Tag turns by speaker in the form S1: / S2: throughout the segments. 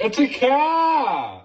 S1: It's a cat!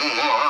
S1: Yeah.